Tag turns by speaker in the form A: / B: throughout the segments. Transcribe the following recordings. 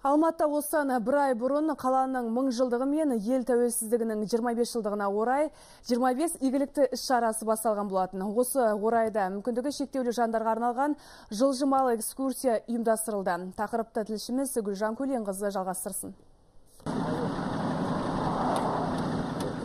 A: Алматыда осыдан бір ай бұрын қаланың мың жылдығы мен ел тәуелсіздігінің 25 жылдығына орай 25 игілікті іс шарасы басталған болатын. Осы орайда мүмкіндігі шектеулі жандарға арналған жылжымалы экскурсия ұйымдастырылды. Тақырыпты тілшіміз Гүлжан Көленқызы жалғастырсын.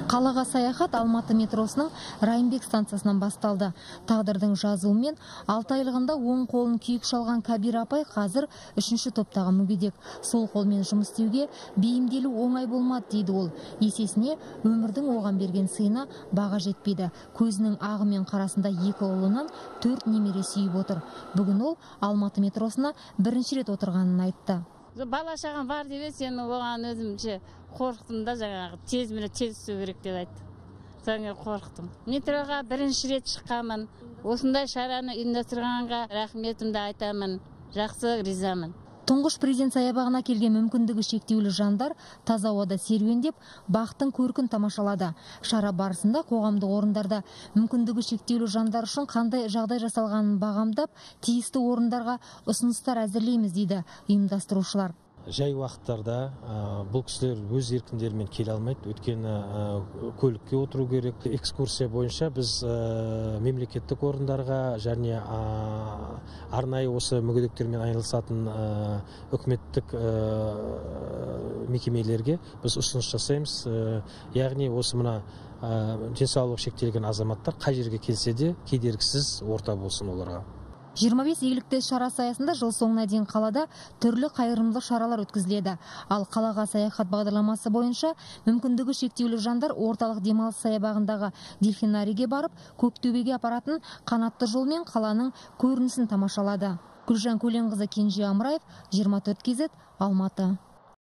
B: Қалаға саяхат Алматы метросының Райымбек станциясынан басталды. Тағдырдың жазуымен 6 айлығында оң қолын күйік шалған Кабир апай қазір үшінші топтағы мүгедек. Сол қолмен жұмыс істеуге бейімделу оңай болмады дейді ол. Есесіне өмірдің оған берген сыйына баға жетпейді. Көзінің ағы мен қарасында екі ұлынан төрт немере сүйіп отыр. Бүгін ол Алматы метросына бірінші рет отырғанын айтты
C: бала шағам бар деп еді сені оған өзімше қорықтым да жаңағы тез міне тез түсу керек деп айтты. Содан кейін қорықтым. Метроға бірінші рет шыққанмын. Осындай шараны ұйымдастырғанға рахметімді айтамын. Жақсы ризамын.
B: Тұңғыш президент саябағына келген мүмкіндігі шектеулі жандар таза ауада серуендеп бақтың көркін тамашалады. Шара барысында қоғамдық орындарда мүмкіндігі шектеулі жандар үшін қандай жағдай жасалғанын бағамдап тиісті орындарға ұсыныстар әзірлейміз дейді ұйымдастырушылар.
D: Жай уақыттарда бұл кісілер өз еркіндерімен келе алмайды. Өйткені көлікке отыру керек. Экскурсия бойынша біз мемлекеттік орындарға және арнайы осы мүгедектермен айналысатын үкіметтік мекемелерге біз ұсыныс жасаймыз. Яғни осы мына денсаулығы шектелген азаматтар қай жерге келсе де кедергісіз орта болсын оларға.
B: 25 игілікті іс шарасы аясында жыл соңына дейін қалада түрлі қайырымдылық шаралар өткізіледі. Ал қалаға саяхат бағдарламасы бойынша мүмкіндігі шектеулі жандар орталық демалыс саябағындағы дельфинарийге барып көктөбеге апаратын қанатты жолмен қаланың көрінісін тамашалады. Гүлжан көленқызы кенже амраев 24 кз алматы.